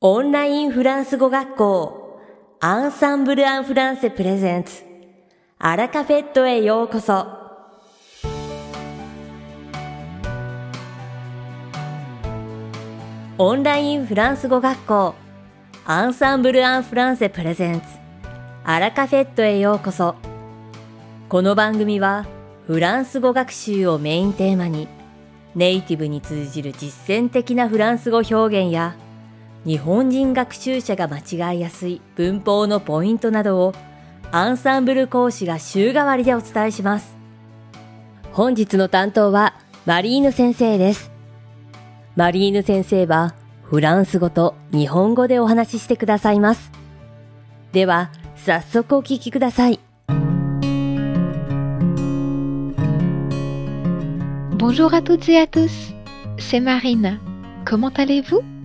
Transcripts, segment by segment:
オンラインフランス語学校アンサンブル・アン・フランセプレゼンツアラカフェットへようこそ。オンラインフランス語学校アンサンブル・アン・フランセプレゼンツアラカフェットへようこそ。この番組はフランス語学習をメインテーマにネイティブに通じる実践的なフランス語表現や日本人学習者が間違いやすい文法のポイントなどをアンサンブル講師が週替わりでお伝えします。本日の担当はマリーヌ先生です。マリーヌ先生はフランス語と日本語でお話ししてくださいます。では、早速お聞きください。Bonjour à toutes et à tous, c'est Marine. Comment allez-vous?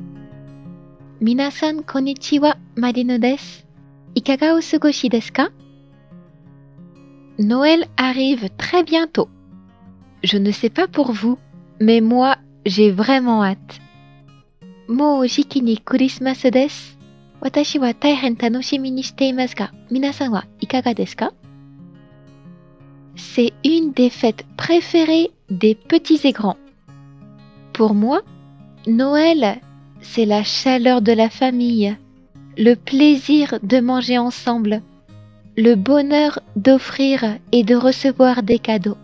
皆さんこんにちは、マリヌです。いかがお過ごしですか Noël arrive très bientôt. Je ne sais pas pour vous, mais moi, j'ai vraiment hâte. もうじきにクリスマスです。私は大変楽しみにしていますが、皆さんはいかがですか C'est une des fêtes préférées des petits et grands. Pour moi, Noël, c'est la chaleur de la famille, le plaisir de manger ensemble, le bonheur d'offrir et de recevoir des cadeaux.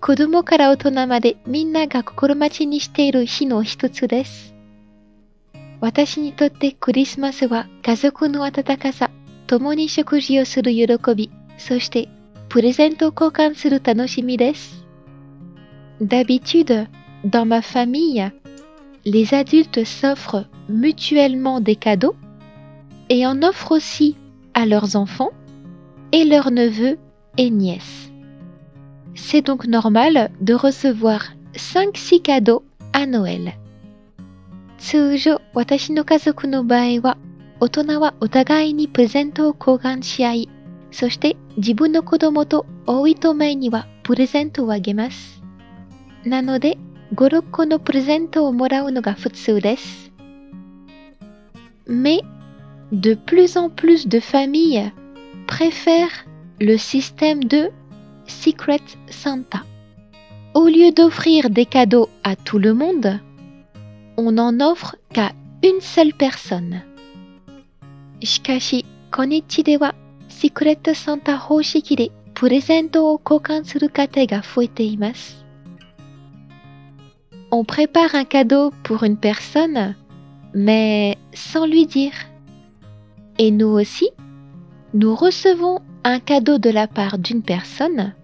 子供から大人までみんなが心待ちにしている日の一つです。私にとってクリスマスは家族の温かさ、共に食事をする喜び、そしてプレゼントを交換する楽しみです。D'habitude, dans ma famille, les adultes s'offrent mutuellement des cadeaux et en offrent aussi à leurs enfants et leurs neveux et nièces. C'est donc normal de recevoir 5-6 cadeaux à Noël. 通常、私の家族の場合は、大人はお互いにプレゼントを交換し合い、そして自分の子供と多いと前にはプレゼントをあげます。なので、 5、6個のプレゼントをもらうのが普通です。Mais, de plus en plus de familles préfèrent le système de Secret Santa. Au lieu d'offrir des cadeaux à tout le monde, on n'en offre qu'à une seule personne. しかし、こんにちでは、シクレットサンタ方式でプレゼントを交換する家庭が増えています。 On prépare un cadeau pour une personne, mais sans lui dire. Et nous aussi, nous recevons un cadeau de la part d'une personne,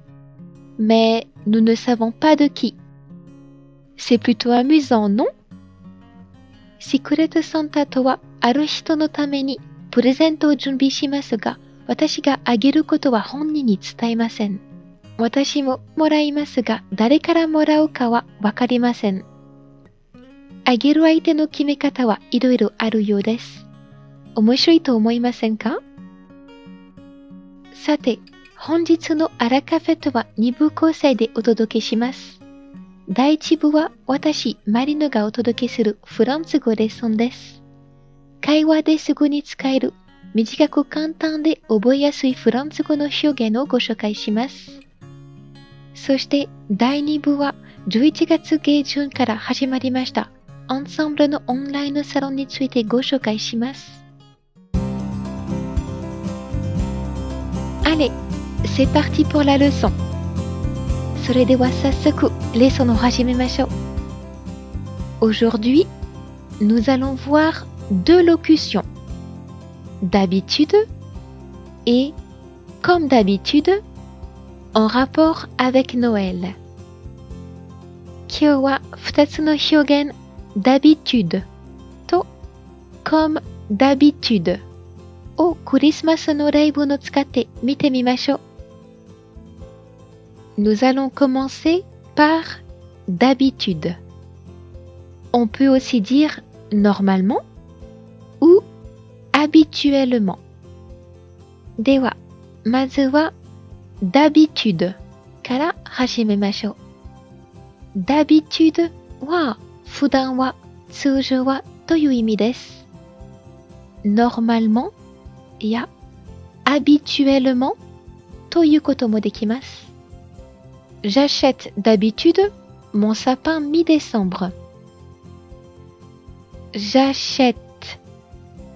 mais nous ne savons pas de qui. C'est plutôt amusant, non シクレットサンタとはある人のためにプレゼントを準備しますが、私があげることは本人に伝えません。 私ももらいますが、誰からもらうかはわかりません。あげる相手の決め方はいろいろあるようです。面白いと思いませんか？さて、本日のアラカフェとは2部構成でお届けします。第1部は私、マリノがお届けするフランス語レッスンです。会話ですぐに使える短く簡単で覚えやすいフランス語の表現をご紹介します。そして第2部は11月下旬から始まりましたアンサンブルのオンラインのサロンについてご紹介します。Allez, c'est parti pour la leçon. それでは早速レッスンを始めましょう。Aujourd'hui, nous allons voir deux locutions. D'habitude et comme d'habitude en rapport avec Noël. Kyowa futatsu no hyogen d'habitude. To comme d'habitude. O Christmas no no tsukate mite mimasho. Nous allons commencer par d'habitude. On peut aussi dire normalement ou habituellement. Dewa, mazu wa d'habitude から始めましょう。d'habitude は普段は通常は という意味です。normalement や habituellement ということもできます。J'achète d'habitude mon sapin mi-décembre. J'achète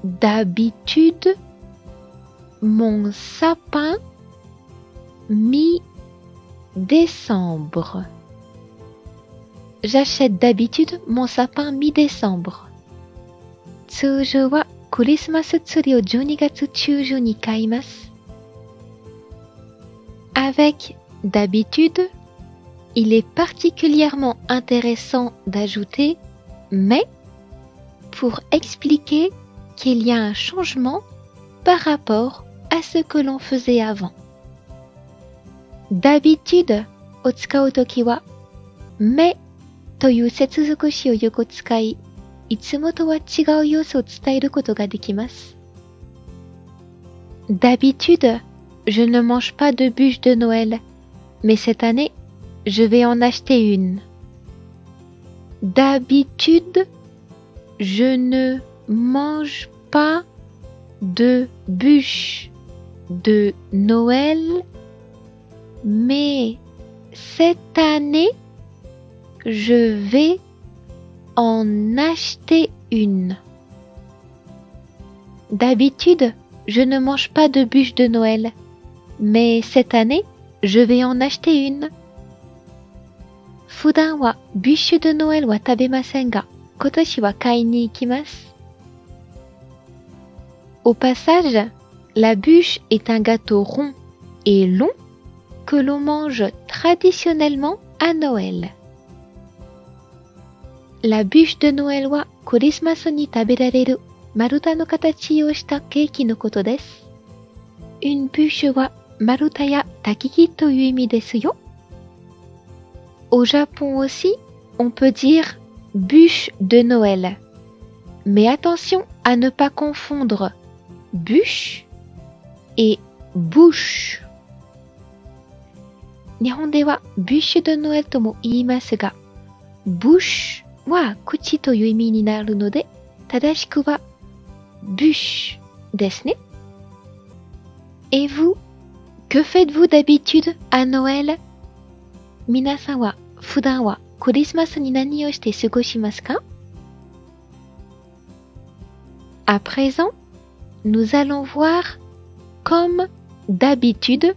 d'habitude mon sapin mi-décembre. J'achète d'habitude mon sapin mi-décembre. 通常はクリスマスツリーを12月中旬に買います。Avec d'habitude, il est particulièrement intéressant d'ajouter mais pour expliquer qu'il y a un changement par rapport à ce que l'on faisait avant. d'habitude を使うときは、mais という接続詞をよく使い、いつもとは違う様子を伝えることができます。D'habitude, je ne mange pas de bûche de Noël, mais cette année, je vais en acheter une. D'habitude, je ne mange pas de bûche de Noël, mais cette année, je vais en acheter une. D'habitude, je ne mange pas de bûche de Noël, mais cette année, je vais en acheter une. 普段はビュッシュ・ド・ノエルは食べませんが、今年は買いに行きます。Au passage, la bûche est un gâteau rond et long que l'on mange traditionnellement à Noël. La bûche de Noël wa Christmas ni taberareru maruta no katachi o shita no koto desu. Une bûche wa maruta ya takiki toyu imi desu yo. Au Japon aussi, on peut dire bûche de Noël. Mais attention à ne pas confondre bûche et bouche. 日本ではビュッシュ・ド・ノエルとも言いますが、bouche は口という意味になるので、正しくは bûche ですね。Et vous, que faites-vous d'habitude à Noël 皆さんは普段はクリスマスに何をして過ごしますか À présent, nous allons voir comme d'habitude,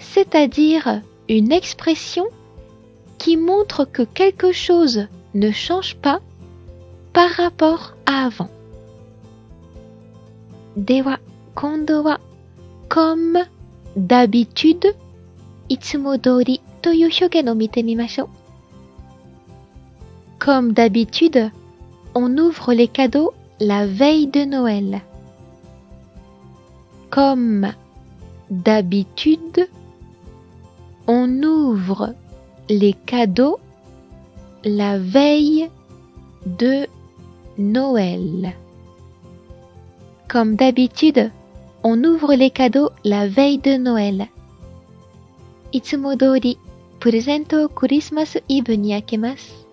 c'est-à-dire une expression qui montre que quelque chose ne change pas par rapport à avant. Dewa kondo wa comme d'habitude itsumodori toyu shougen no Comme d'habitude, on ouvre les cadeaux la veille de Noël. Comme d'habitude, on ouvre les cadeaux la veille de Noël. Comme d'habitude, on ouvre les cadeaux la veille de Noël. いつも通り、プレゼントをクリスマスイブに開けます。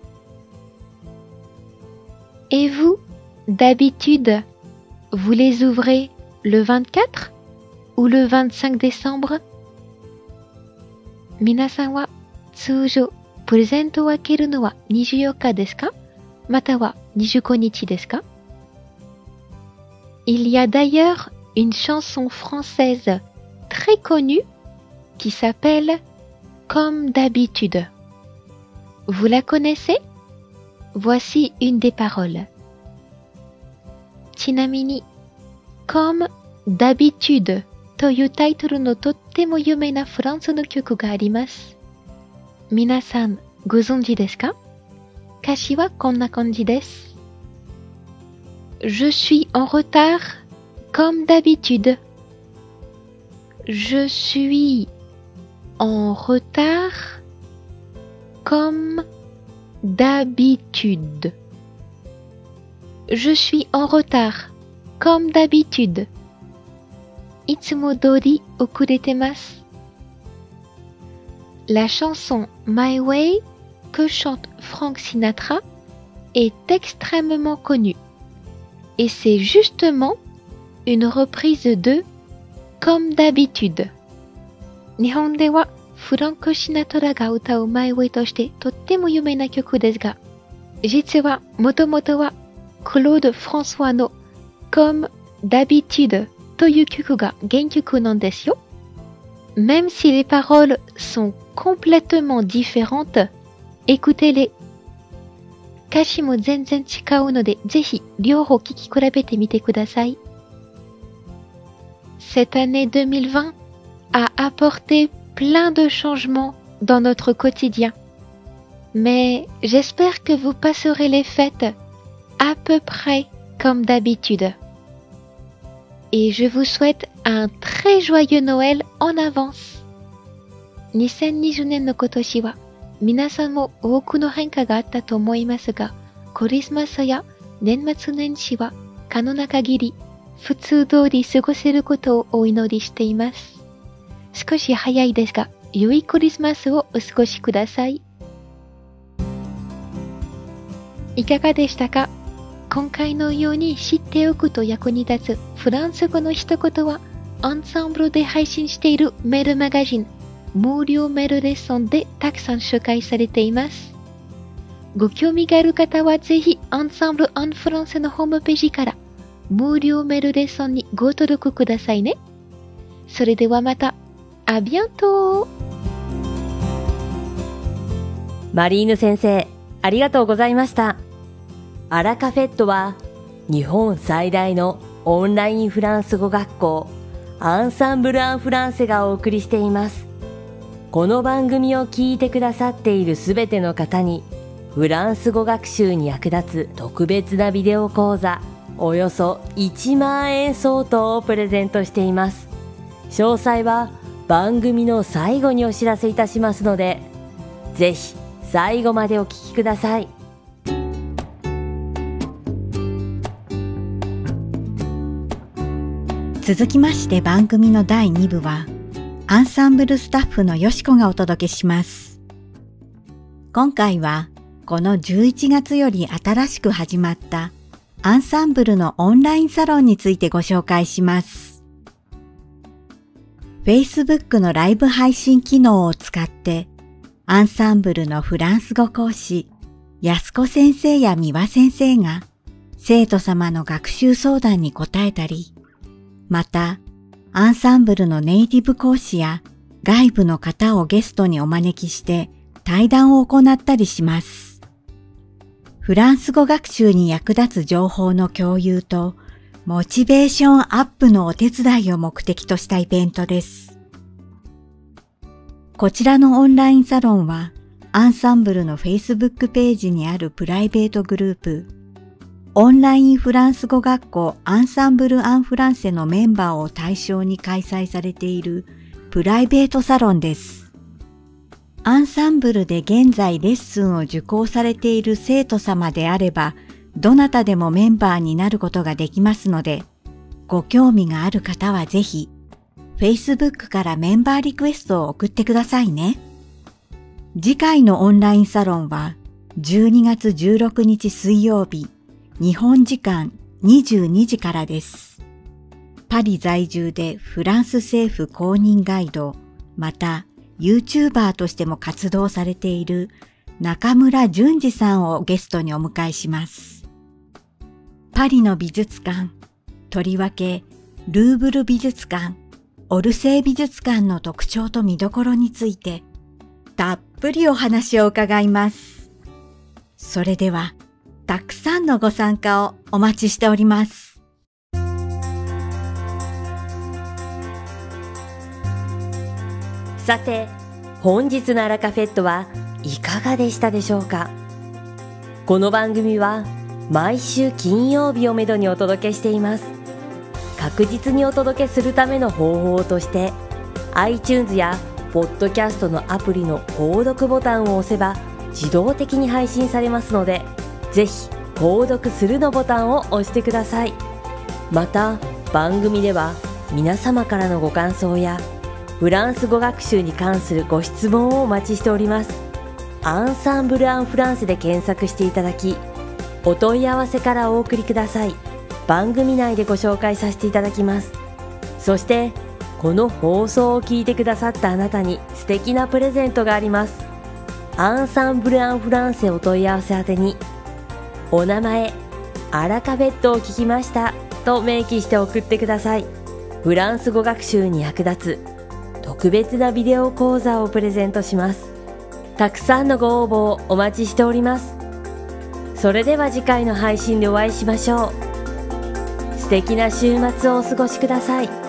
Et vous, d'habitude, vous les ouvrez le 24 ou le 25 décembre? 皆さんは通常、プレゼントを開けるのは24日ですかまたは25日ですか Il y a d'ailleurs une chanson française très connue qui s'appelle Comme d'habitude. Vous la connaissez Voici une des paroles. ちなみに、Comme d'habitude というタイトルのとっても有名なフランスの曲があります。皆さんご存知ですか歌詞はこんな感じです。Je suis en retard comme d'habitude. Je suis en retard comme d'habitude. Je suis en retard comme d'habitude. いつも通り遅れてます。La chanson My Way que chante Frank Sinatra est extrêmement connu. Et c'est justement une reprise de Comme d'habitude. 日本ではフランク・シナトラが歌うマイウェイとしてとっても有名な曲ですが、実はもともとはクロード・フランソワの Comme d'habitude という曲が原曲なんですよ。Même si les paroles sont complètement différentes, écoutez-les. 歌詞も全然違うので、ぜひ両方聴き比べてみてください。Cette année 2020 a apporté plein de changements dans notre quotidien. Mais j'espère que vous passerez les fêtes à peu près comme d'habitude. Et je vous souhaite un très joyeux Noël en avance. 2020年の今年は皆さんも多くの変化があったと思いますが、クリスマスや年末年始は可能な限り普通通り過ごせることをお祈りしています。少し早いですが、良いクリスマスをお過ごしください。いかがでしたか今回のように知っておくと役に立つフランス語の一言は、アンサンブルで配信しているメールマガジン、無料メールレッスンでたくさん紹介されています。ご興味がある方はぜひ、アンサンブル・アン・フランスのホームページから無料メールレッスンにご登録くださいね。それではまた。あ、ビアントマリーヌ先生、ありがとうございました。アラカフェットは日本最大のオンラインフランス語学校アンサンブル・アン・フランセがお送りしています。この番組を聞いてくださっているすべての方にフランス語学習に役立つ特別なビデオ講座およそ1万円相当をプレゼントしています。詳細は番組の最後にお知らせいたしますので、ぜひ最後までお聞きください。続きまして番組の第2部は、アンサンブルスタッフのよしこがお届けします。今回は、この11月より新しく始まったアンサンブルのオンラインサロンについてご紹介します。Facebook のライブ配信機能を使って、アンサンブルのフランス語講師、安子先生や三輪先生が、生徒様の学習相談に答えたり、また、アンサンブルのネイティブ講師や外部の方をゲストにお招きして対談を行ったりします。フランス語学習に役立つ情報の共有とモチベーションアップのお手伝いを目的としたイベントです。こちらのオンラインサロンは、アンサンブルの Facebook ページにあるプライベートグループ、オンラインフランス語学校アンサンブル・アン・フランセのメンバーを対象に開催されているプライベートサロンです。アンサンブルで現在レッスンを受講されている生徒様であれば、どなたでもメンバーになることができますので、ご興味がある方はぜひ、Facebook からメンバーリクエストを送ってくださいね。次回のオンラインサロンは、12月16日水曜日、日本時間22時からです。パリ在住でフランス政府公認ガイド、また YouTuber としても活動されている中村淳二さんをゲストにお迎えします。パリの美術館、とりわけルーブル美術館、オルセー美術館の特徴と見どころについて、たっぷりお話を伺います。それでは、たくさんのご参加をお待ちしております。さて、本日のアラカフェットはいかがでしたでしょうか？この番組は毎週金曜日をめどにお届けしています確実にお届けするための方法として iTunes やポッドキャストのアプリの購読ボタンを押せば自動的に配信されますのでぜひ購読するのボタンを押してください。また番組では皆様からのご感想やフランス語学習に関するご質問をお待ちしております。アンサンブル・アン・フランスで検索していただきお問い合わせからお送りください。番組内でご紹介させていただきます。そしてこの放送を聞いてくださったあなたに素敵なプレゼントがあります。アンサンブル・アン・フランセお問い合わせ宛てにお名前アラカフェットを聞きましたと明記して送ってください。フランス語学習に役立つ特別なビデオ講座をプレゼントします。たくさんのご応募をお待ちしております。それでは次回の配信でお会いしましょう。素敵な週末をお過ごしください。